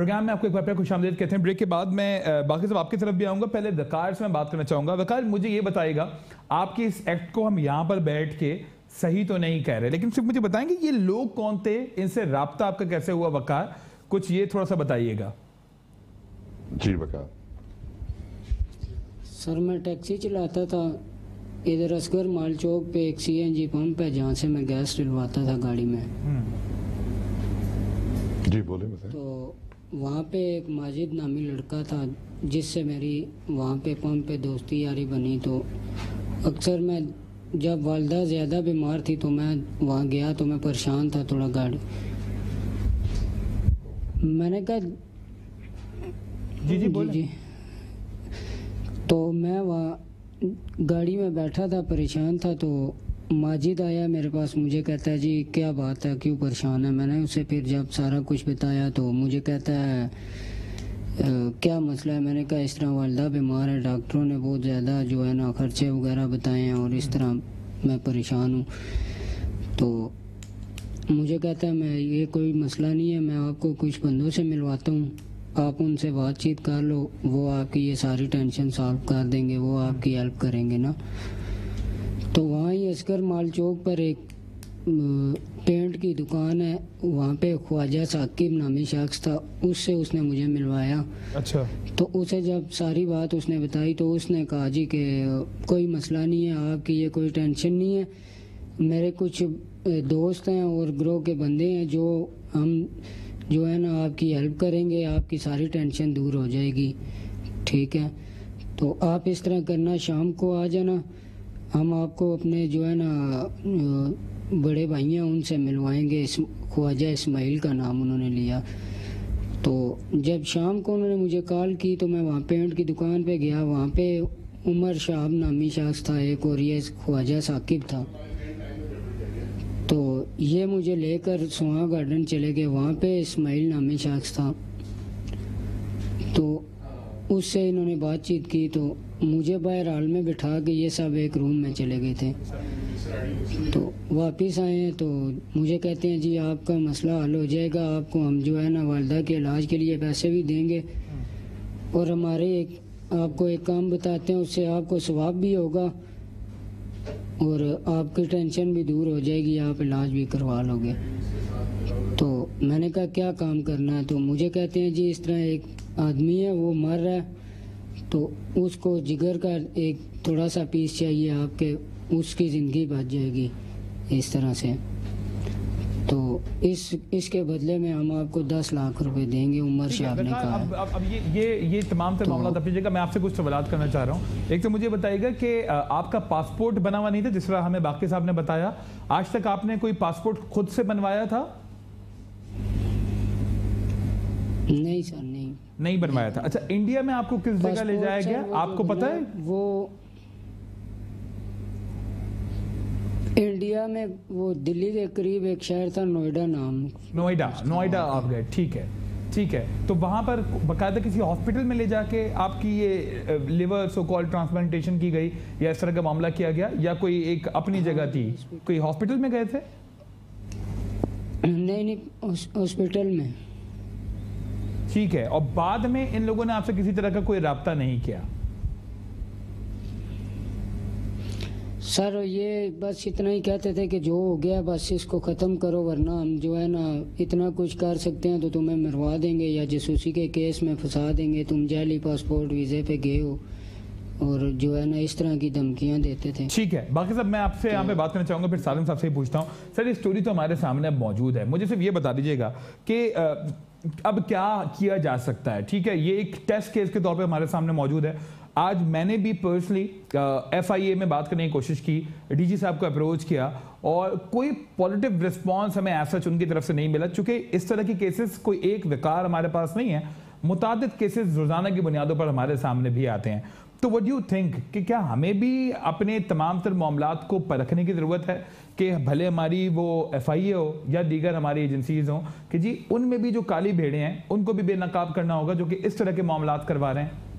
Programme میں آپ کو ایک بار پھر خوش آمدید کہتے ہیں بریک کے بعد میں باقی صاحب آپ کی طرف بھی آؤں گا۔ پہلے وقار سے میں بات کرنا چاہوں گا۔ وقار مجھے یہ بتائے گا آپ کی اس ایکٹ کو ہم یہاں پر بیٹھ کے صحیح تو نہیں کہہ رہے لیکن صرف مجھے بتائیں گے یہ لوگ کون تھے؟ ان سے رابطہ آپ کا کیسے ہوا؟ وقار کچھ یہ تھوڑا سا بتائیے گا۔ جی وقار سر میں ٹیکسی چلاتا تھا۔ ادھر اسگر مال چوک پہ ایک سی این جی پمپ ہے جہاں سے میں گیس ڈلواتا تھا گاڑی میں۔ جی بولے بتائیں۔ تو وہاں پہ ایک ماجد نامی لڑکا تھا جس سے میری وہاں پہ پمپ پہ دوستی یاری بنی تو اکثر میں جب والدہ زیادہ بیمار تھی تو میں وہاں گیا تو میں پریشان تھا تھوڑا گاڑی۔ میں نے کہا جی جی بولیں۔ تو میں وہاں گاڑی میں بیٹھا تھا پریشان تھا تو ماجد آیا میرے پاس، مجھے کہتا ہے جی کیا بات ہے؟ کیوں پریشان ہے؟ میں نے اسے پھر جب سارا کچھ بتایا تو مجھے کہتا ہے کیا مسئلہ ہے؟ میں نے کہا، اس طرح والدہ بیمار ہے، ڈاکٹروں نے بہت زیادہ جو ہے نا خرچے وغیرہ بتائے ہیں اور اس طرح میں پریشان ہوں۔ تو مجھے کہتا ہے، میں، یہ کوئی مسئلہ نہیں ہے، میں آپ کو کچھ بندوں سے ملواتا ہوں۔ آپ ان سے بات چیت کر لو، وہ آپ کی یہ ساری ٹینشن سالو کر دیں گے، وہ آپ کی ہیلپ کریں گے نا۔ تو وہاں اسکر مال چوک پر ایک پینٹ کی دکان ہے۔ وہاں پہ خواجہ ثاقب نامی شخص تھا اس سے اس نے مجھے ملوایا۔ اچھا۔ تو اسے جب ساری بات اس نے بتائی تو اس نے کہا جی کہ کوئی مسئلہ نہیں ہے آپ کی یہ کوئی ٹینشن نہیں ہے۔ میرے کچھ دوست ہیں اور گروہ کے بندے ہیں جو ہم جو ہے نا آپ کی ہیلپ کریں گے آپ کی ساری ٹینشن دور ہو جائے گی۔ ٹھیک ہے۔ تو آپ اس طرح کرنا شام کو آ جانا۔ ہم آپ کو اپنے جو ہے نا، بڑے بھائی ہیں ان سے ملوائیں گے۔ اس خواجہ اسماعیل کا نام انہوں نے لیا۔ تو جب شام کو انہوں نے مجھے کال کی تو میں وہاں پینٹ کی دکان پہ گیا۔ وہاں پہ عمر شاہب نامی شخص تھا، ایک اور یہ خواجہ ثاقب تھا۔ تو یہ مجھے لے کر سواں گارڈن چلے گئے۔ وہاں پہ اسماعیل نامی شخص تھا۔ اس سے انہوں نے بات چیت کی تو مجھے باہر حال میں بٹھا کے یہ سب ایک روم میں چلے گئے تھے۔ تو واپس آئے ہیں تو مجھے کہتے ہیں جی آپ کا مسئلہ حل ہو جائے گا، آپ کو ہم جو ہے نا والدہ کے علاج کے لیے پیسے بھی دیں گے۔ اور ہمارے ایک، آپ کو ایک کام بتاتے ہیں، اس سے آپ کو ثواب بھی ہوگا اور آپ کی ٹینشن بھی دور ہو جائے گی، آپ علاج بھی کروا لو گے۔ تو میں نے کہا کیا کام کرنا ہے تو مجھے کہتے ہیں جی اس طرح ایک آدمی ہے وہ مر رہا ہے۔ تو اس کو جگر کا ایک تھوڑا سا پیس چاہیے آپ کے اس کی زندگی بچ جائے گی۔ اس طرح سے۔ تو اس اس کے بدلے میں ہم آپ کو دس لاکھ روپے دیں گے عمر صاحب نے کہا اب اب یہ یہ یہ تمام تر معاملات اپنی جگہ میں آپ سے کچھ سوالات کرنا چاہ رہا ہوں۔ ایک تو مجھے بتائیے گا کہ آپ کا پاسپورٹ بنا ہوا نہیں تھا جس طرح ہمیں باقی صاحب نے بتایا۔ آج تک آپ نے کوئی پاسپورٹ خود سے بنوایا تھا؟ نہیں سر نہیں۔ نہیں بنوایا تھا۔ اچھا انڈیا میں آپ کو کس جگہ لے جایا گیا؟ آپ کو پتا ہے؟ وہ انڈیا میں وہ دلی کے قریب ایک شہر تھا نوئیڈا نام۔ نوئیڈا نوئیڈا آپ گئے ٹھیک ہے ٹھیک ہے۔ تو وہاں پر باقاعدہ کسی ہاسپٹل میں لے جا کے آپ کی یہ لیور سو کال ٹرانسپلانٹیشن کی گئی یا اس طرح کا معاملہ کیا گیا یا کوئی ایک اپنی جگہ تھی؟ کوئی ہاسپٹل میں گئے تھے؟ نہیں نہیں ہاسپٹل میں۔ ٹھیک ہے اور بعد میں ان لوگوں نے آپ سے کسی طرح کا کوئی رابطہ نہیں کیا۔ سر یہ بس اتنا ہی کہتے تھے کہ جو ہو گیا بس اس کو ختم کرو ورنہ ہم جو ہے نا اتنا کچھ کر سکتے ہیں تو تمہیں مروا دیں گے یا جسوسی کے کیس میں پھنسا دیں گے۔ تم جیلی پاسپورٹ ویزے پہ گئے ہو اور جو ہے نا اس طرح کی دھمکیاں دیتے تھے۔ ٹھیک ہے باقی صاحب میں آپ سے یہاں پہ بات کرنا چاہوں گا پھر سالم صاحب سے ہی پوچھتا ہوں۔ سر یہ سٹوری تو ہمارے سامنے اب موجود ہے۔ مجھے صرف یہ بتا دیجیے گا کہ اب کیا کیا جا سکتا ہے؟ ٹھیک ہے، یہ ایک ٹیسٹ کیس کے طور پہ ہمارے سامنے موجود ہے۔ آج میں نے بھی پرسنلی ایف آئی اے میں بات کرنے کی کوشش کی، ڈی جی صاحب کو اپروچ کیا اور کوئی پولیٹیو رسپانس ہمیں ایسا ان کی طرف سے نہیں ملا۔ چونکہ اس طرح کی کیسز کوئی ایک وقار ہمارے پاس نہیں ہے۔ متعدد کیسز روزانہ کی بنیادوں پر ہمارے سامنے بھی آتے ہیں۔ تو وٹ یو تھنک کہ کیا ہمیں بھی اپنے تمام تر معاملات کو پرکھنے کی ضرورت ہے کہ بھلے ہماری وہ ایف آئی اے ہو یا دیگر ہماری ایجنسیز ہوں کہ جی ان میں بھی جو کالی بھیڑے ہیں ان کو بھی بے نقاب کرنا ہوگا جو کہ اس طرح کے معاملات کروا رہے ہیں؟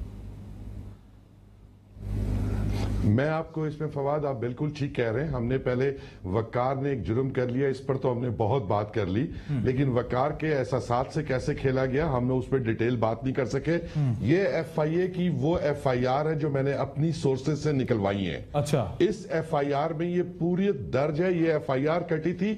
میں آپ کو اس میں فواد آپ بالکل ٹھیک کہہ رہے ہیں۔ ہم نے پہلے وقار نے ایک جرم کر لیا اس پر تو ہم نے بہت بات کر لی۔ لیکن وقار کے احساسات سے کیسے کھیلا گیا ہم نے اس پہ ڈیٹیل بات نہیں کر سکے۔ یہ ایف آئی اے کی وہ ایف آئی آر ہے جو میں نے اپنی سورسز سے نکلوائی ہیں۔ اچھا۔ اس ایف آئی آر میں یہ پوری درج ہے یہ ایف آئی آر کٹی تھی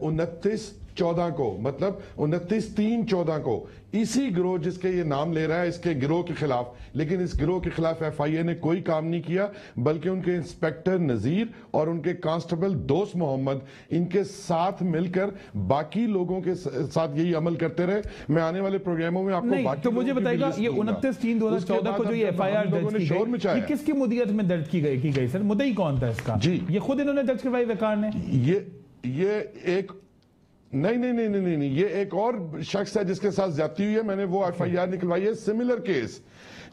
انتیس چودہ کو مطلب انتیس تین چودہ کو۔ اسی گروہ جس کے یہ نام لے رہا ہے اس کے گروہ کے خلاف۔ لیکن اس گروہ کے خلاف ایف آئی اے نے کوئی کام نہیں کیا بلکہ ان کے انسپیکٹر نظیر اور ان کے کانسٹیبل دوست محمد ان کے ساتھ مل کر باقی لوگوں کے ساتھ یہی عمل کرتے رہے۔ میں آنے والے پروگراموں میں آپ کو باقی تو مجھے بھی گا یہ۔ انتیس تین دو ہزار چودہ کو جو یہ ایف آئی آر درج کی گئی یہ کس کی مدیت میں درج کی گئی کی گئی؟ سر مدعی کون تھا اس کا؟ جی۔ یہ خود انہوں نے درج کروائی وقار نے؟ یہ یہ ایک نہیں نہیں نہیں نہیں نہیں، یہ ایک اور شخص ہے جس کے ساتھ زیادتی ہوئی ہے، میں نے وہ ایف آئی آر نکلوائی ہے سملر کیس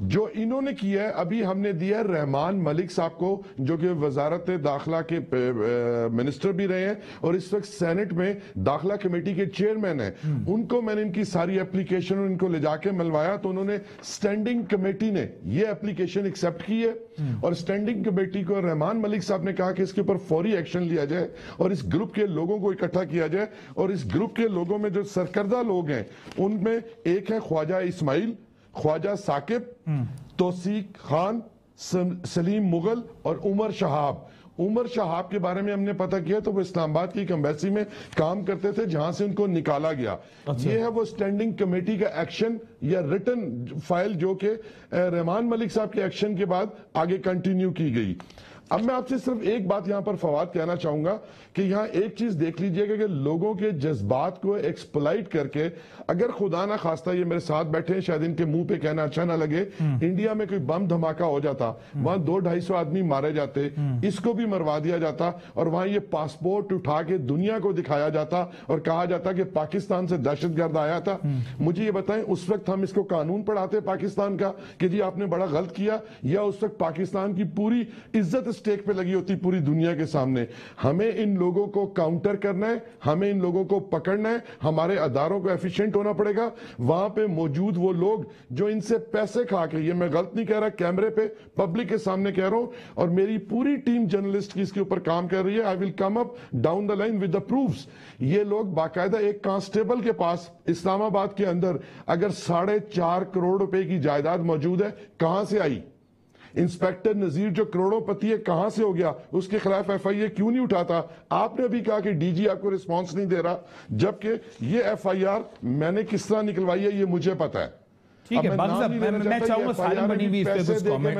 جو انہوں نے کیا ہے ابھی ہم نے دیا ہے رحمان ملک صاحب کو جو کہ وزارت داخلہ کے منسٹر بھی رہے ہیں اور اس وقت سینٹ میں داخلہ کمیٹی کے چیئرمین ہیں۔ ان کو میں نے ان کی ساری اپلیکیشن ان کو لے جا کے ملوایا تو انہوں نے سٹینڈنگ کمیٹی نے یہ اپلیکیشن ایکسپٹ کی ہے۔ اور سٹینڈنگ کمیٹی کو رحمان ملک صاحب نے کہا کہ اس کے اوپر فوری ایکشن لیا جائے اور اس گروپ کے لوگوں کو اکٹھا کیا جائے اور اس گروپ کے لوگوں میں جو سرکردہ لوگ ہیں ان میں ایک ہے خواجہ اسماعیل خواجہ ثاقب توسیق خان سلیم مغل اور عمر شہاب۔ عمر شہاب کے بارے میں ہم نے پتہ کیا تو وہ اسلام آباد کی ایک امبیسی میں کام کرتے تھے جہاں سے ان کو نکالا گیا۔ یہ ہے وہ سٹینڈنگ کمیٹی کا ایکشن یا ریٹن فائل جو کہ رحمان ملک صاحب کے ایکشن کے بعد آگے کنٹینیو کی گئی۔ اب میں آپ سے صرف ایک بات یہاں پر فواد کہنا چاہوں گا کہ یہاں ایک چیز دیکھ لیجیے گا کہ لوگوں کے جذبات کو ایکسپلائٹ کر کے اگر خدا نہ خواستہ یہ میرے ساتھ بیٹھے ہیں شاید ان کے منہ پہ کہنا اچھا نہ لگے انڈیا میں کوئی بم دھماکہ ہو جاتا وہاں دو ڈھائی سو آدمی مارے جاتے اس کو بھی مروا دیا جاتا اور وہاں یہ پاسپورٹ اٹھا کے دنیا کو دکھایا جاتا اور کہا جاتا کہ پاکستان سے دہشت گرد آیا تھا۔ مجھے یہ بتائیں اس وقت ہم اس کو قانون پڑھاتے پاکستان کا کہ جی آپ نے بڑا غلط کیا یا اس وقت پاکستان کی پوری عزت اسٹیک پہ لگی ہوتی پوری دنیا کے سامنے۔ ہمیں ان لوگوں کو کاؤنٹر کرنا ہے، ہمیں ان لوگوں کو پکڑنا ہے، ہمارے اداروں کو ایفیشنٹ ہونا پڑے گا۔ وہاں پہ موجود وہ لوگ جو ان سے پیسے کھا کے، یہ میں غلط نہیں کہہ رہا، کیمرے پہ پبلک کے سامنے کہہ رہا ہوں۔ اور میری پوری ٹیم جرنلسٹ کی اس کے اوپر کام کر رہی ہے۔ I will come up down the line with the proofs یہ لوگ باقاعدہ ایک کانسٹیبل کے پاس اسلام آباد کے اندر اگر ساڑھے چار کروڑ روپے کی جائیداد موجود ہے، کہاں سے آئی؟ انسپیکٹر نظیر جو کروڑوں پتی ہے، کہاں سے ہو گیا؟ اس کے خلاف ایف آئی اے کیوں نہیں اٹھاتا؟ آپ نے بھی کہا کہ ڈی جی آپ کو رسپانس نہیں دے رہا، جبکہ یہ ایف آئی آر میں نے کس طرح نکلوائی ہے، یہ مجھے پتا ہے۔ ٹھیک ہے باقی صاحب میں چاہوں گا سالم بنی بھی اس پہ کچھ کامنٹ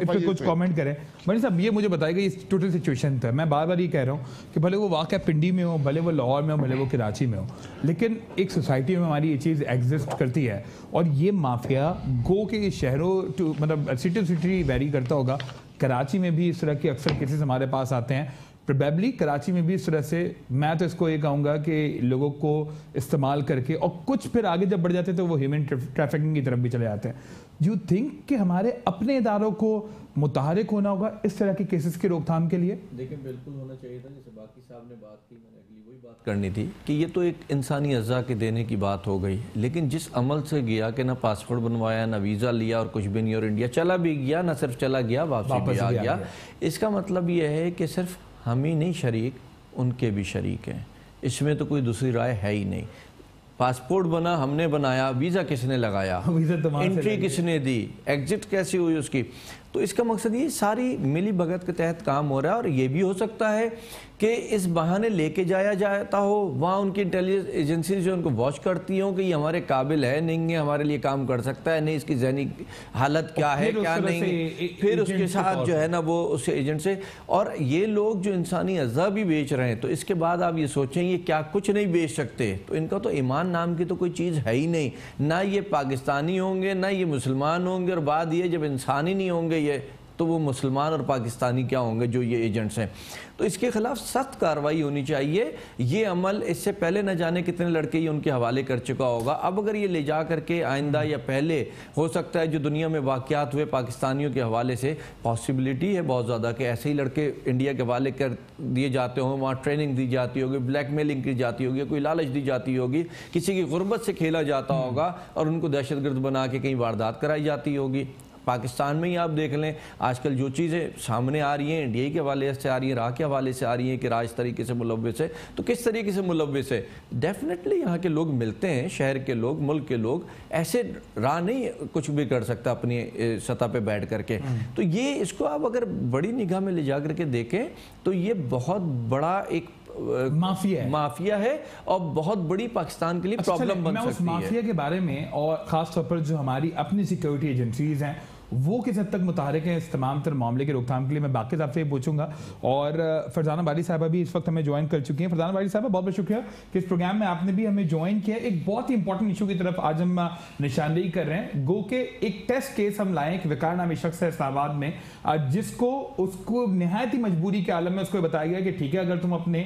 اس پہ کچھ کامنٹ کریں۔ بنی صاحب یہ مجھے بتائے گا یہ ٹوٹل سچویشن تھا میں بار بار یہ کہہ رہا ہوں کہ بھلے وہ واقعہ پنڈی میں ہو بھلے وہ لاہور میں ہو بھلے وہ کراچی میں ہو۔ لیکن ایک سوسائٹی میں ہماری یہ چیز ایگزسٹ کرتی ہے۔ اور یہ مافیا گو کے شہروں مطلب سٹی ٹو سٹی ویری کرتا ہوگا۔ کراچی میں بھی اس طرح کے اکثر کیسز ہمارے پاس آتے ہیں۔ پروبیبلی کراچی میں بھی اس طرح سے میں تو اس کو یہ کہوں گا کہ لوگوں کو استعمال کر کے اور کچھ پھر آگے جب بڑھ جاتے تو وہ ہیومن ٹریفکنگ کی طرف بھی چلے جاتے ہیں۔ یو تھنک کہ ہمارے اپنے اداروں کو متحرک ہونا ہوگا اس طرح کے کیسز کی روک تھام کے لیے؟ دیکھیں بالکل ہونا چاہیے تھا جیسے باقی صاحب نے بات کی میں نے اگلی وہی بات کرنی تھی کہ یہ تو ایک انسانی اعضاء کے دینے کی بات ہو گئی لیکن جس عمل سے گیا کہ نہ پاسپورٹ بنوایا نہ ویزا لیا اور کچھ بھی نہیں اور انڈیا چلا بھی گیا نہ صرف چلا گیا واپسی بھی آ گیا۔ اس کا مطلب یہ ہے کہ صرف ہم ہی نہیں شریک ان کے بھی شریک ہیں۔ اس میں تو کوئی دوسری رائے ہے ہی نہیں۔ پاسپورٹ بنا ہم نے بنایا ویزا کس نے لگایا؟ انٹری کس نے دی؟ ایگزٹ کیسی ہوئی اس کی؟ تو اس کا مقصد یہ ساری ملی بھگت کے تحت کام ہو رہا ہے اور یہ بھی ہو سکتا ہے کہ اس بہانے لے کے جایا جاتا ہو۔ وہاں ان کی انٹیلیجنس ایجنسیز جو ان کو واچ کرتی ہوں کہ یہ ہمارے قابل ہے نہیں ہے ہمارے لیے کام کر سکتا ہے۔ نہیں اس کی ذہنی حالت کیا ہے کیا نہیں۔ پھر اس کے ساتھ جو ہے نا وہ اس ایجنٹ سے۔ اور یہ لوگ جو انسانی اعضاء بھی بیچ رہے ہیں تو اس کے بعد آپ یہ سوچیں یہ کیا کچھ نہیں بیچ سکتے۔ تو ان کا تو ایمان نام کی تو کوئی چیز ہے ہی نہیں۔ نہ یہ پاکستانی ہوں گے نہ یہ مسلمان ہوں گے اور بعد یہ جب انسانی نہیں ہوں گے یہ، تو وہ مسلمان اور پاکستانی کیا ہوں گے جو یہ ایجنٹس ہیں؟ تو اس کے خلاف سخت کاروائی ہونی چاہیے۔ یہ عمل اس سے پہلے نہ جانے کتنے لڑکے یہ ان کے حوالے کر چکا ہوگا۔ اب اگر یہ لے جا کر کے آئندہ یا پہلے ہو سکتا ہے جو دنیا میں واقعات ہوئے پاکستانیوں کے حوالے سے پاسبلٹی ہے بہت زیادہ کہ ایسے ہی لڑکے انڈیا کے حوالے کر دیے جاتے ہوں، وہاں ٹریننگ دی جاتی ہوگی بلیک میلنگ کی جاتی ہوگی، کوئی لالچ دی جاتی ہوگی، کسی کی غربت سے کھیلا جاتا ہوگا اور ان کو دہشت گرد بنا کے کہیں واردات کرائی جاتی ہوگی۔ پاکستان میں ہی آپ دیکھ لیں آج کل جو چیزیں سامنے آ رہی ہیں انڈیا کے حوالے سے آ رہی ہیں راہ کے حوالے سے آ رہی ہیں کہ راج طریقے سے ملوث ہے تو کس طریقے سے ملوث ہے ڈیفینیٹلی یہاں کے لوگ ملتے ہیں شہر کے لوگ ملک کے لوگ۔ ایسے راہ نہیں کچھ بھی کر سکتا اپنی سطح پہ بیٹھ کر کے۔ تو یہ اس کو آپ اگر بڑی نگاہ میں لے جا کر کے دیکھیں تو یہ بہت بڑا ایک مافیا ہے۔ مافیا ہے اور بہت بڑی پاکستان کے لیے پرابلم بن میں اس سکتی ہے۔ مافیا کے بارے میں اور خاص طور پر جو ہماری اپنی سیکیورٹی ایجنسیز ہیں وہ کس حد تک متحرک ہیں اس تمام تر معاملے کے روک تھام کے لیے میں باقی صاحب سے یہ پوچھوں گا اور فرزانہ باری صاحبہ بھی اس وقت ہمیں جوائن کر چکی ہیں۔ فرزانہ باری صاحبہ، بہت بہت شکریہ کہ اس پروگرام میں آپ نے بھی ہمیں جوائن کیا۔ ایک بہت ہی امپورٹنٹ ایشو کی طرف آج ہم نشاندہی کر رہے ہیں۔ گو کہ ایک ٹیسٹ کیس ہم لائیں ایک وکار نامی شخص ہے اسلام آباد میں۔ جس کو، اس کو نہایت ہی مجبوری کے عالم میں اس کو بتایا گیا کہ ٹھیک ہے، اگر تم اپنے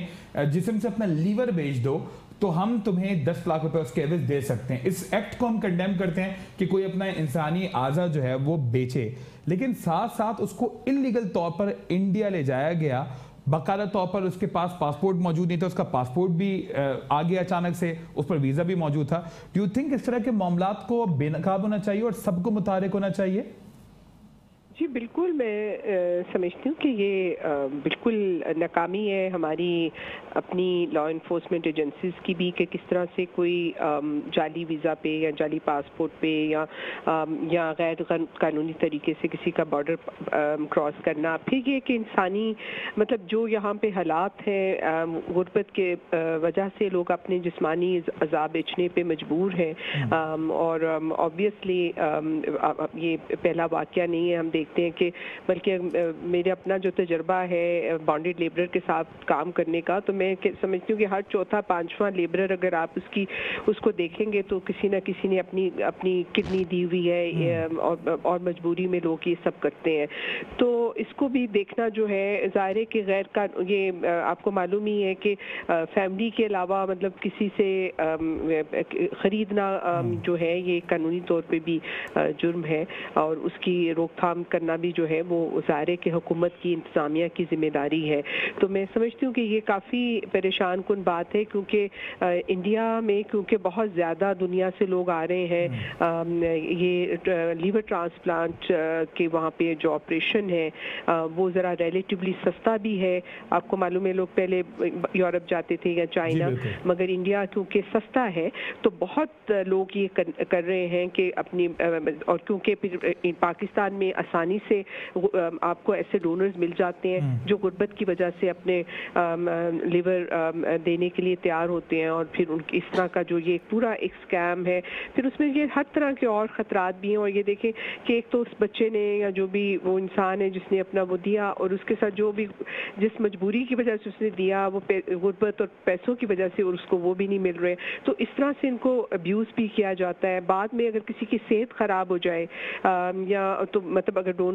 جسم سے اپنا لیور بیچ دو تو ہم تمہیں دس لاکھ روپے اس کے عوض دے سکتے ہیں۔ اس ایکٹ کو ہم کنڈیم کرتے ہیں کہ کوئی اپنا انسانی اعضا جو ہے وہ بیچے۔ لیکن ساتھ ساتھ اس کو انلیگل طور پر انڈیا لے جایا گیا۔ باقاعدہ طور پر اس کے پاس پاسپورٹ موجود نہیں تھا، اس کا پاسپورٹ بھی، آ گیا اچانک سے اس پر ویزا بھی موجود تھا۔ ڈو یو تھنک اس طرح کے معاملات کو بے نقاب ہونا چاہیے اور سب کو متحرک ہونا چاہیے؟ جی بالکل میں سمجھتی ہوں کہ یہ بالکل ناکامی ہے ہماری اپنی لا انفورسمنٹ ایجنسیز کی بھی کہ کس طرح سے کوئی جعلی ویزا پہ یا جعلی پاسپورٹ پہ یا یا غیر قانونی طریقے سے کسی کا بارڈر کراس کرنا۔ پھر یہ کہ انسانی مطلب جو یہاں پہ حالات ہیں غربت کے وجہ سے لوگ اپنے جسمانی عذاب بیچنے پہ مجبور ہیں۔ اور آبویسلی یہ پہلا واقعہ نہیں ہے ہم دیکھ دیکھتے ہیں کہ بلکہ میرے اپنا جو تجربہ ہے بانڈیڈ لیبرر کے ساتھ کام کرنے کا تو میں سمجھتی ہوں کہ ہر چوتھا پانچواں لیبرر اگر آپ اس کی اس کو دیکھیں گے تو کسی نہ کسی نے اپنی اپنی کڈنی دی ہوئی ہے اور مجبوری میں لوگ یہ سب کرتے ہیں۔ تو اس کو بھی دیکھنا جو ہے ظاہر کہ غیر کا یہ آپ کو معلوم ہی ہے کہ فیملی کے علاوہ مطلب کسی سے خریدنا جو ہے یہ قانونی طور پہ بھی جرم ہے اور اس کی روک تھام کرنا بھی جو ہے وہ ظاہرے کے حکومت کی انتظامیہ کی ذمہ داری ہے۔ تو میں سمجھتی ہوں کہ یہ کافی پریشان کن بات ہے کیونکہ انڈیا میں کیونکہ بہت زیادہ دنیا سے لوگ آ رہے ہیں۔ یہ لیور ٹرانسپلانٹ کے وہاں پہ جو آپریشن ہے وہ ذرا ریلیٹیولی سستا بھی ہے۔ آپ کو معلوم ہے لوگ پہلے یورپ جاتے تھے یا چائنا مگر انڈیا کیونکہ سستا ہے تو بہت لوگ یہ کر رہے ہیں کہ اپنی اور کیونکہ پھر پاکستان میں آسانی آسانی سے آپ کو ایسے ڈونرز مل جاتے ہیں جو غربت کی وجہ سے اپنے لیور دینے کے لیے تیار ہوتے ہیں اور پھر ان اس طرح کا جو یہ پورا ایک سکیم ہے پھر اس میں یہ ہر طرح کے اور خطرات بھی ہیں اور یہ دیکھیں کہ ایک تو اس بچے نے یا جو بھی وہ انسان ہے جس نے اپنا وہ دیا اور اس کے ساتھ جو بھی جس مجبوری کی وجہ سے اس نے دیا وہ غربت اور پیسوں کی وجہ سے اور اس کو وہ بھی نہیں مل رہے۔ تو اس طرح سے ان کو ابیوز بھی کیا جاتا ہے۔ بعد میں اگر کسی کی صحت خراب ہو جائے یا تو مطلب اگر don't